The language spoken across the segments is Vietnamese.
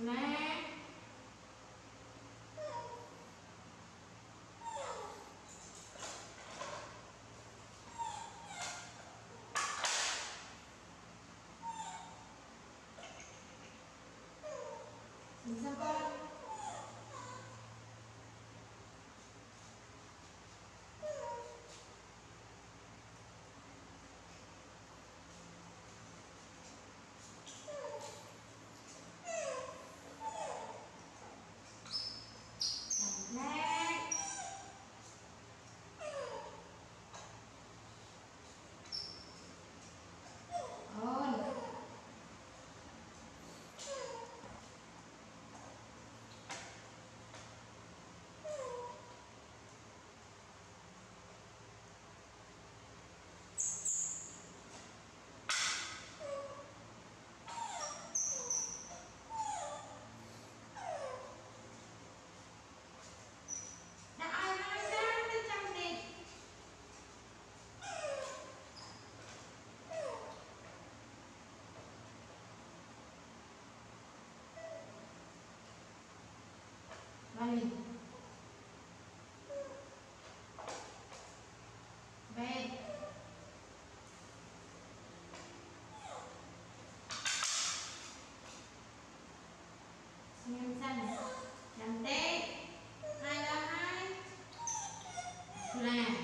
nè. Nhìn sao đây vẽ xem xem. Làm tê hai ba hai. Làm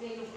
they would